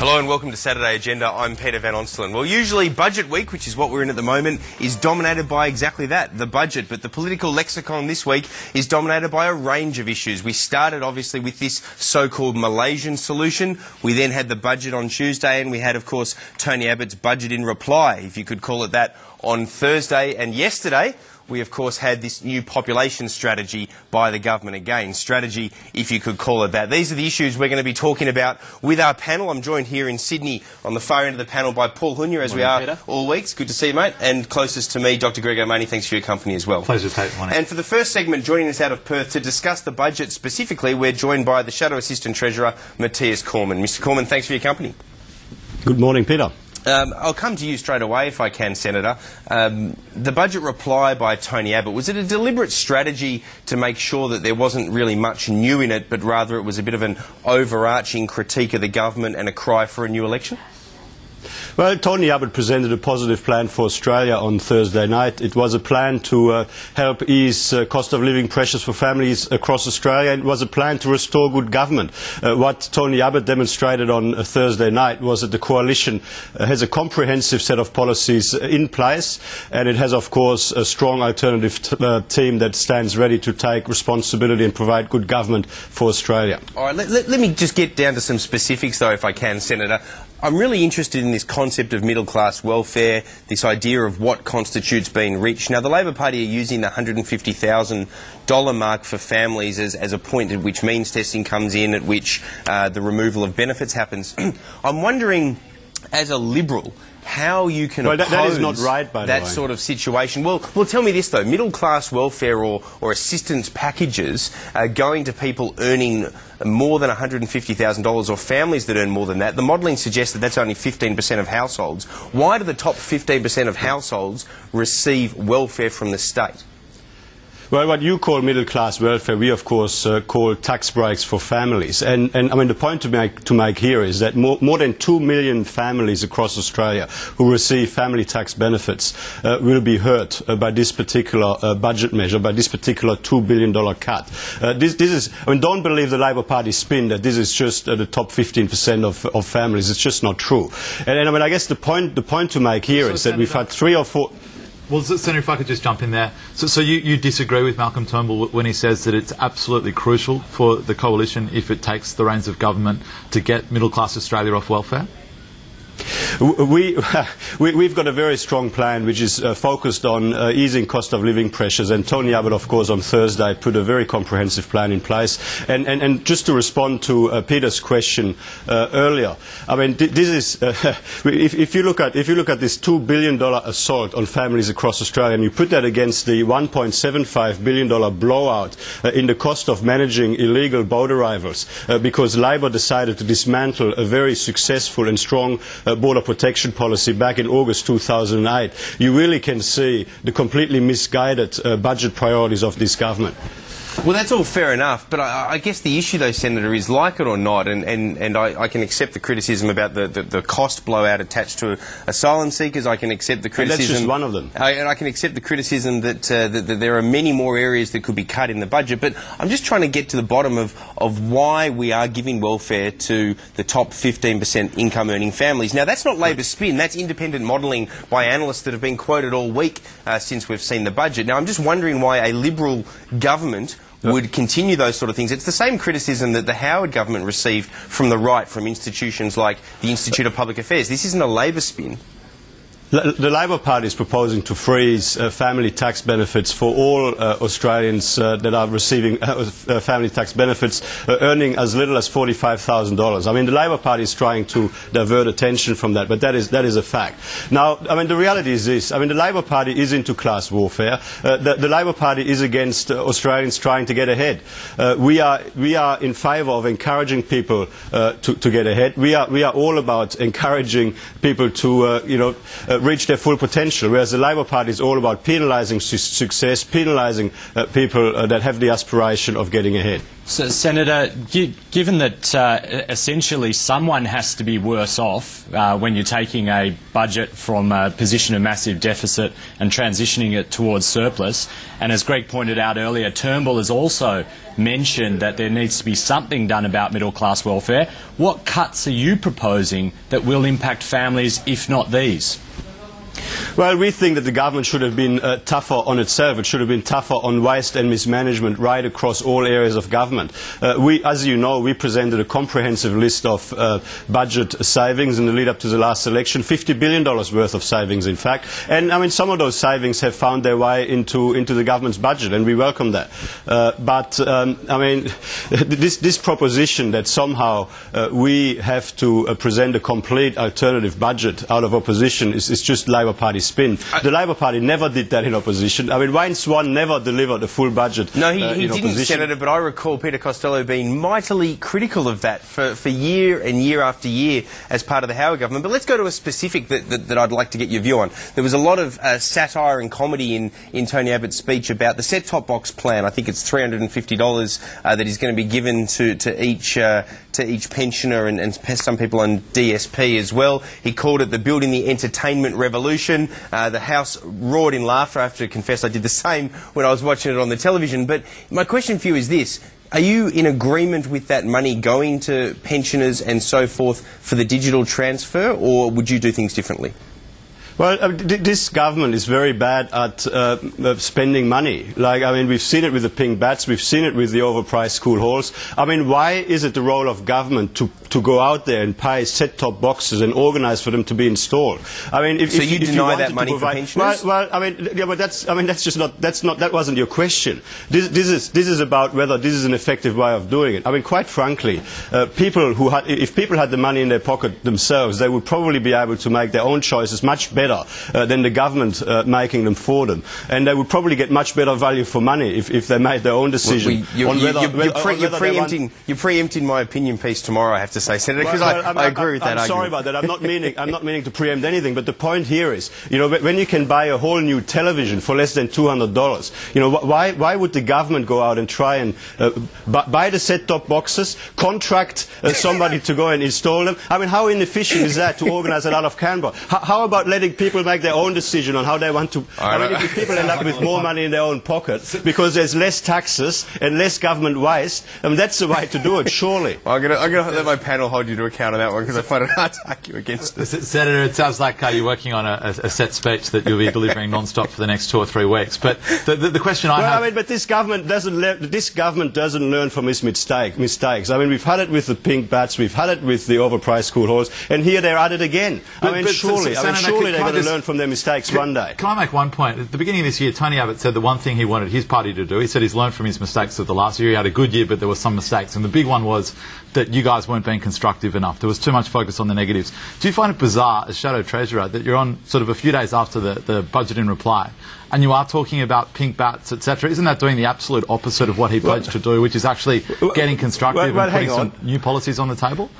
Hello and welcome to Saturday Agenda. I'm Peter Van Onselen. Well, usually budget week, which is what we're in at the moment, is dominated by exactly that, the budget. But the political lexicon this week is dominated by a range of issues. We started obviously with this so-called Malaysian solution. We then had the budget on Tuesday and we had, of course, Tony Abbott's budget in reply, if you could call it that, on Thursday and yesterday we of course had this new population strategy by the government again. Strategy, if you could call it that. These are the issues we're going to be talking about with our panel. I'm joined here in Sydney on the far end of the panel by Paul Hunya, as Morning, we are Peter. all weeks. Good to see you, mate. And closest to me, Dr. Greg O'Mahony. Thanks for your company as well. Pleasure, Pete. Morning. And for the first segment, joining us out of Perth to discuss the budget specifically, we're joined by the Shadow Assistant Treasurer, Mathias Cormann. Mr. Cormann, thanks for your company. Good morning, Peter. Um, I'll come to you straight away if I can, Senator. Um, the budget reply by Tony Abbott, was it a deliberate strategy to make sure that there wasn't really much new in it, but rather it was a bit of an overarching critique of the government and a cry for a new election? Well, Tony Abbott presented a positive plan for Australia on Thursday night. It was a plan to uh, help ease uh, cost of living pressures for families across Australia. It was a plan to restore good government. Uh, what Tony Abbott demonstrated on uh, Thursday night was that the coalition uh, has a comprehensive set of policies in place, and it has, of course, a strong alternative uh, team that stands ready to take responsibility and provide good government for Australia. All right, let, let, let me just get down to some specifics, though, if I can, Senator. I'm really interested in this concept of middle class welfare, this idea of what constitutes being rich. Now, the Labor Party are using the $150,000 mark for families as, as a point at which means testing comes in, at which uh, the removal of benefits happens. I'm wondering, as a Liberal, how you can Well, that- that is oppose not right, by that sort of situation. Well, well, tell me this though: middle class welfare or, or assistance packages uh, going to people earning more than $150,000 or families that earn more than that. The modelling suggests that that's only 15% of households. Why do the top 15% of households receive welfare from the state? Well, what you call middle class welfare, we of course uh, call tax breaks for families. And, and I mean, the point to make, to make here is that more, more than two million families across Australia who receive family tax benefits uh, will be hurt uh, by this particular uh, budget measure, by this particular $2 billion cut. Uh, this, this is, I mean, don't believe the Labor Party spin that this is just uh, the top 15% of, of families. It's just not true. And, and I mean, I guess the point, the point to make here So, is that we've had three or four. Well, Senator, if I could just jump in there. So, so you, you disagree with Malcolm Turnbull when he says that it's absolutely crucial for the coalition, if it takes the reins of government, to get middle class Australia off welfare? We, we, we've got a very strong plan which is uh, focused on uh, easing cost of living pressures. And Tony Abbott, of course, on Thursday put a very comprehensive plan in place. And, and, and just to respond to uh, Peter's question uh, earlier, I mean, this is, uh, if, if, you look at, if you look at this $2 billion assault on families across Australia and you put that against the $1.75 billion blowout uh, in the cost of managing illegal boat arrivals, because Labor decided to dismantle a very successful and strong uh, border protection policy back in August 2008, you really can see the completely misguided uh, budget priorities of this government. Well, that's all fair enough, but I, I guess the issue, though, Senator, is like it or not, and, and, and I, I can accept the criticism about the, the, the cost blowout attached to asylum seekers. I can accept the And that's criticism. just one of them. I, and I can accept the criticism that, uh, that, that there are many more areas that could be cut in the budget, but I'm just trying to get to the bottom of, of why we are giving welfare to the top 15% income earning families. Now, that's not Labor's spin, that's independent modelling by analysts that have been quoted all week uh, since we've seen the budget. Now, I'm just wondering why a Liberal government would continue those sort of things. It's the same criticism that the Howard government received from the right, from institutions like the Institute of Public Affairs. This isn't a Labor spin. The Labor Party is proposing to freeze uh, family tax benefits for all uh, Australians uh, that are receiving uh, uh, family tax benefits uh, earning as little as $45,000. I mean, the Labor Party is trying to divert attention from that, but that is, that is a fact. Now, I mean, the reality is this. I mean, the Labor Party is into class warfare. The, the Labor Party is against Australians trying to get ahead. We, are, we are in favour of encouraging people to, to get ahead. We are, we are all about encouraging people to, you know, reach their full potential, whereas the Labour Party is all about penalising su success, penalising uh, people uh, that have the aspiration of getting ahead. So, Senator, given that uh, essentially someone has to be worse off uh, when you're taking a budget from a position of massive deficit and transitioning it towards surplus, and as Greg pointed out earlier, Turnbull has also mentioned that there needs to be something done about middle class welfare. What cuts are you proposing that will impact families, if not these? Well, we think that the government should have been uh, tougher on itself. It should have been tougher on waste and mismanagement right across all areas of government. Uh, we, as you know, we presented a comprehensive list of uh, budget savings in the lead up to the last election, $50 billion worth of savings, in fact. And I mean, some of those savings have found their way into, into the government's budget, and we welcome that. Uh, but, um, I mean, this, this, proposition that somehow uh, we have to uh, present a complete alternative budget out of opposition is, is just Labour Party spin. I, the Labour Party never did that in opposition. I mean, Wayne Swan never delivered a full budget. No, he, uh, he didn't, opposition. Senator, but I recall Peter Costello being mightily critical of that for, for year and year after year as part of the Howard government. But let's go to a specific that, that, that I'd like to get your view on. There was a lot of uh, satire and comedy in, in Tony Abbott's speech about the set-top box plan. I think it's $350 uh, that is going to be given to, to each uh, to each pensioner and, and, some people on DSP as well. He called it the building the entertainment revolution. Uh, the House roared in laughter. I have to confess I did the same when I was watching it on the television. But my question for you is this. Are you in agreement with that money going to pensioners and so forth for the digital transfer, or would you do things differently? Well, uh, this government is very bad at uh, spending money. Like, I mean, we've seen it with the pink bats, we've seen it with the overpriced school halls. I mean, why is it the role of government to, to go out there and pay set-top boxes and organise for them to be installed? I mean, if, so if you if deny you that money provide, for pensioners? Well, well, I mean, yeah, but that's, I mean, that's just not, that's not, that wasn't your question. This, this is, this is about whether this is an effective way of doing it. I mean, quite frankly, uh, people who had, if people had the money in their pocket themselves, they would probably be able to make their own choices much better uh, than the government uh, making them for them. And they would probably get much better value for money if, if they made their own decision. Well, you, are you're, pre you're, preempting, you're preempting my opinion piece tomorrow, I have to say, Senator, because well, well, I, I, agree with I'm that I'm sorry about that. I'm not, meaning, I'm not meaning to preempt anything, but the point here is, you know, when you can buy a whole new television for less than $200, you know, why, why would the government go out and try and uh, buy the set-top boxes, contract uh, somebody to go and install them? I mean, how inefficient is that to organize a lot of Canberra? H how about letting people make their own decision on how they want to. I mean, if people end up with more money in their own pocket because there's less taxes and less government waste, I mean, that's the way to do it, surely. Well, I'm going to let my panel hold you to account on that one because I find it hard to argue against it. Senator, it sounds like uh, you're working on a, a, set speech that you'll be delivering non-stop for the next two or three weeks. But the, the, the question I well, have... I mean, but this government doesn't this government doesn't learn from its mistake, mistakes. I mean, we've had it with the pink bats, we've had it with the overpriced school halls, and here they're at it again. But, I mean, surely, I mean, surely they're going to learn from their mistakes one day. Can I make one point? At the beginning of this year, Tony Abbott said the one thing he wanted his party to do, he said he's learned from his mistakes of the last year. He had a good year, but there were some mistakes. And the big one was that you guys weren't being constructive enough. There was too much focus on the negatives. Do you find it bizarre, as Shadow Treasurer, that you're on sort of a few days after the, the budget in reply, and you are talking about pink bats, etc. Isn't that doing the absolute opposite of what he pledged well, to do, which is actually getting constructive well, well, and putting some new policies on the table?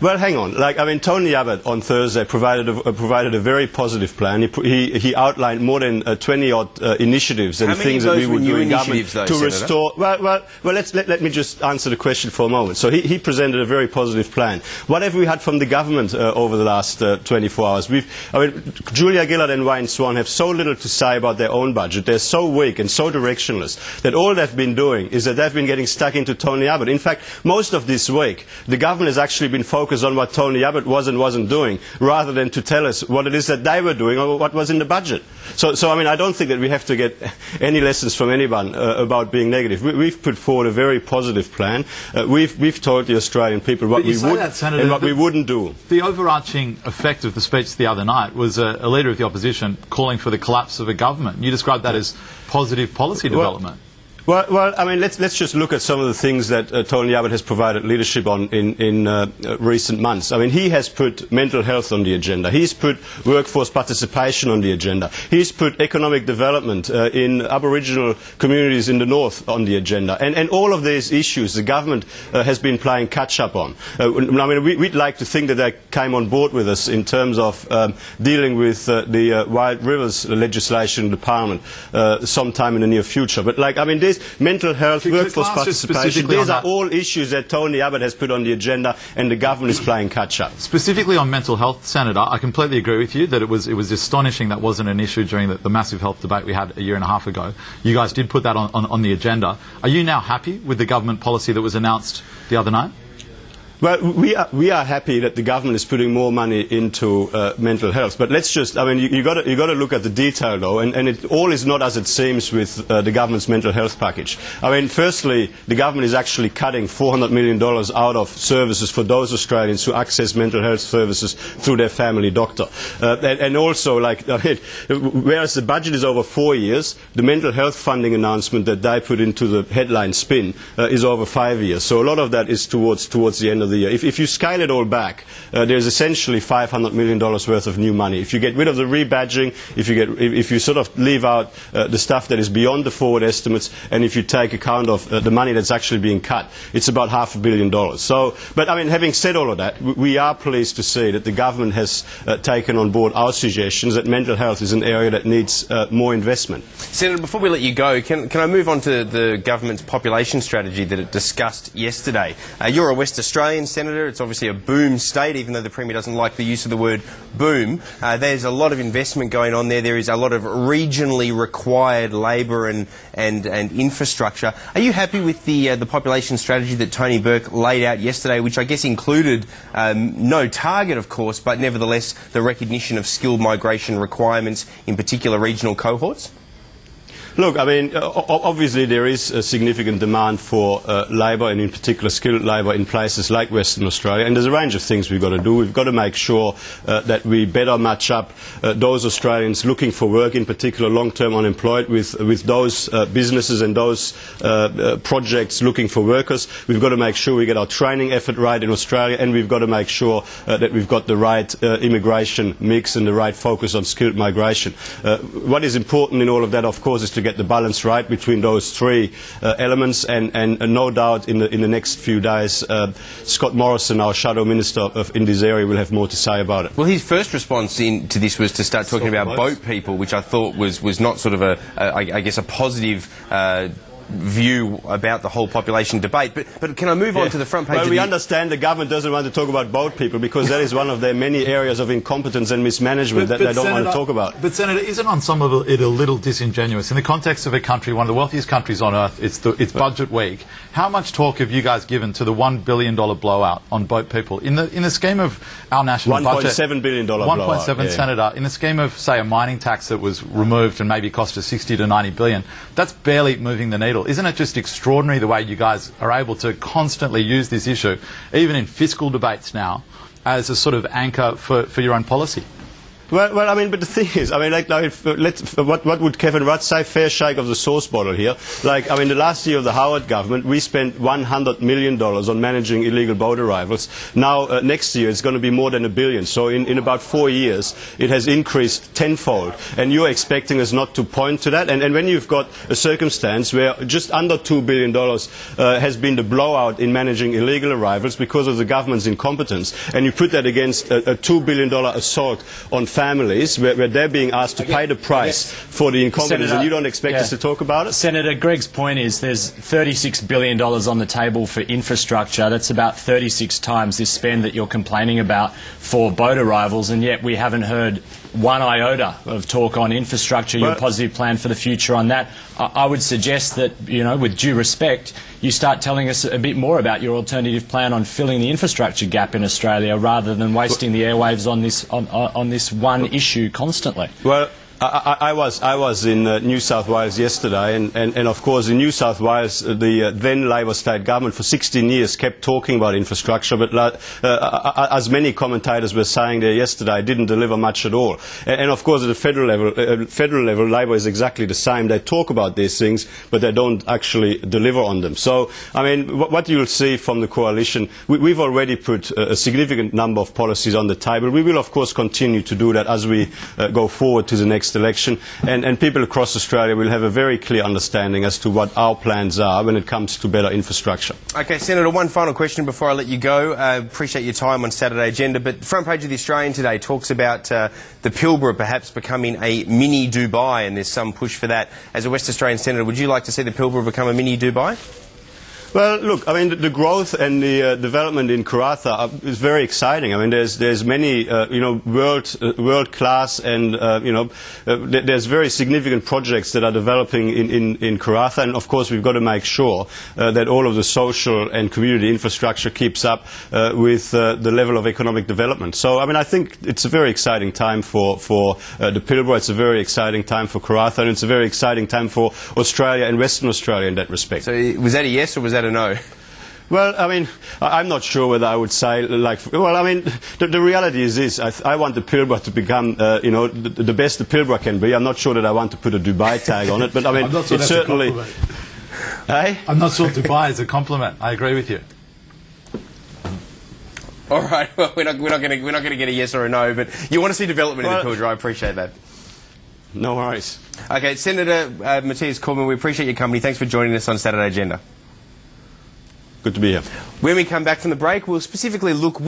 Well, hang on. Like, I mean, Tony Abbott on Thursday provided a, uh, provided a very positive plan. He, he, he outlined more than uh, 20 odd uh, initiatives and things that we would do in government though, to Senator? restore. Well, well, well let's, let, let me just answer the question for a moment. So he, he presented a very positive plan. What have we had from the government uh, over the last uh, 24 hours? We've, I mean, Julia Gillard and Wayne Swan have so little to say about their own budget. They're so weak and so directionless that all they've been doing is that they've been getting stuck into Tony Abbott. In fact, most of this week, the government has actually been focused on what Tony Abbott was and wasn't doing, rather than to tell us what it is that they were doing or what was in the budget. So, so I mean, I don't think that we have to get any lessons from anyone uh, about being negative. We, have put forward a very positive plan. Uh, we've, we've told the Australian people what we would that, Senator, and what we wouldn't do. The overarching effect of the speech the other night was a, a, leader of the opposition calling for the collapse of a government. You described that as positive policy development. Well, Well, well, I mean, let's, let's just look at some of the things that uh, Tony Abbott has provided leadership on in, in uh, uh, recent months. I mean, he has put mental health on the agenda. He's put workforce participation on the agenda. He's put economic development uh, in Aboriginal communities in the north on the agenda. And, and all of these issues the government uh, has been playing catch-up on. Uh, I mean, we, would like to think that they came on board with us in terms of um, dealing with the Wild Rivers legislation in the Parliament sometime in the near future. But, like, I mean, this mental health, workforce participation. These are all issues that Tony Abbott has put on the agenda, and the government is playing catch up. Specifically on mental health, Senator, I completely agree with you that it was it was astonishing that wasn't an issue during the, the massive health debate we had a year and a half ago. You guys did put that on, on, on the agenda. Are you now happy with the government policy that was announced the other night? Well, we are, we are happy that the government is putting more money into uh, mental health. But let's just, I mean, you, you got you to look at the detail, though, and, and, it all is not as it seems with uh, the government's mental health package. I mean, firstly, the government is actually cutting $400 million out of services for those Australians who access mental health services through their family doctor. Uh, and, and, also, like, I mean, whereas the budget is over four years, the mental health funding announcement that they put into the headline spin uh, is over five years. So a lot of that is towards, towards the end of the year. If, if you scale it all back, uh, there's essentially $500 million worth of new money. If you get rid of the rebadging, if you, get, if, if you sort of leave out uh, the stuff that is beyond the forward estimates, and if you take account of uh, the money that's actually being cut, it's about half a billion dollars. So, but I mean, having said all of that, we are pleased to see that the government has uh, taken on board our suggestions that mental health is an area that needs uh, more investment. Senator, before we let you go, can, can I move on to the government's population strategy that it discussed yesterday? Uh, you're a West Australian Senator. It's obviously a boom state, even though the Premier doesn't like the use of the word boom. Uh, there's a lot of investment going on there. There is a lot of regionally required labour and, and, and infrastructure. Are you happy with the, uh, the population strategy that Tony Burke laid out yesterday, which I guess included um, no target, of course, but nevertheless the recognition of skilled migration requirements in particular regional cohorts? Look, I mean, obviously there is a significant demand for uh, labour and in particular skilled labour in places like Western Australia and there's a range of things we've got to do. We've got to make sure uh, that we better match up uh, those Australians looking for work, in particular long-term unemployed, with, with those uh, businesses and those uh, uh, projects looking for workers. We've got to make sure we get our training effort right in Australia and we've got to make sure that we've got the right immigration mix and the right focus on skilled migration. what is important in all of that, of course, is to get the balance right between those three uh, elements. And, and, and, no doubt in the, in the next few days, uh, Scott Morrison, our shadow minister of, in this area, will have more to say about it. Well, his first response in, to this was to start talking about boat people, which I thought was, was not sort of a, a I guess, a positive. View about the whole population debate. But, but can I move yeah. on to the front page? Well, we understand the government doesn't want to talk about boat people because that is one of their many areas of incompetence and mismanagement but, that but they don't Senator, want to talk about. But, Senator, isn't on some of it a little disingenuous? In the context of a country, one of the wealthiest countries on earth, it's, the, it's budget week. How much talk have you guys given to the $1 billion blowout on boat people? In the, in the scheme of our national budget... $1.7 billion blowout. 1.7, yeah. Senator. In the scheme of, say, a mining tax that was removed and maybe cost us 60 to 90 billion, that's barely moving the needle. Isn't it just extraordinary the way you guys are able to constantly use this issue, even in fiscal debates now, as a sort of anchor for, for your own policy. Well, well, I mean, but the thing is, I mean, like, if, let's, what, what would Kevin Rudd say? Fair shake of the sauce bottle here. Like, I mean, the last year of the Howard government, we spent $100 million on managing illegal boat arrivals. Now, uh, next year, it's going to be more than a billion. So in, in about four years, it has increased tenfold. And you're expecting us not to point to that. And, and when you've got a circumstance where just under $2 billion uh, has been the blowout in managing illegal arrivals because of the government's incompetence, and you put that against a, a $2 billion assault on families where, where they're being asked to pay the price for the incompetence, Senator, and you don't expect yeah. us to talk about it? Senator, Greg's point is there's $36 billion on the table for infrastructure. That's about 36 times this spend that you're complaining about for boat arrivals, and yet we haven't heard one iota of talk on infrastructure, your positive plan for the future on that. I, I, would suggest that, you know, with due respect, you start telling us a bit more about your alternative plan on filling the infrastructure gap in Australia rather than wasting the airwaves on this, on, on this one issue constantly. Well, I, I, I was I was in uh, New South Wales yesterday, and, and, and of course in New South Wales, uh, the uh, then Labor state government for 16 years kept talking about infrastructure, but uh, uh, as many commentators were saying there yesterday, didn't deliver much at all. And, and of course at the federal level, uh, federal level, Labor is exactly the same. They talk about these things, but they don't actually deliver on them. So I mean, what you'll see from the coalition, we, have already put a significant number of policies on the table. We will of course continue to do that as we go forward to the next next election, and, and people across Australia will have a very clear understanding as to what our plans are when it comes to better infrastructure. Okay, Senator, one final question before I let you go. Uh, appreciate your time on Saturday Agenda, but front page of the Australian today talks about uh, the Pilbara perhaps becoming a mini Dubai, and there's some push for that. As a West Australian Senator, would you like to see the Pilbara become a mini Dubai? Well, look, I mean, the, the growth and the uh, development in Karratha is very exciting. I mean, there's there's many, uh, you know, world uh, world class and uh, you know, uh, there's very significant projects that are developing in in, in Karratha, and of course we've got to make sure uh, that all of the social and community infrastructure keeps up with the level of economic development. So, I mean, I think it's a very exciting time for for the Pilbara. It's a very exciting time for Karratha, and it's a very exciting time for Australia and Western Australia in that respect. So, was that a yes or was that that a no? Well, I mean, I'm not sure whether I would say like. Well, I mean, the, the reality is this: I, I, want the Pilbara to become, uh, you know, the, the, best the Pilbara can be. I'm not sure that I want to put a Dubai tag on it, but I mean, sure it's certainly. Hey? I'm not sure Dubai is a compliment. I agree with you. All right. Well, we're not, we're not going we're not going to get a yes or a no, but you want to see development well, in the Pilbara. I appreciate that. No worries. Okay, Senator uh, Mathias Cormann, we appreciate your company. Thanks for joining us on Saturday Agenda. Good to be here. When we come back from the break, we'll specifically look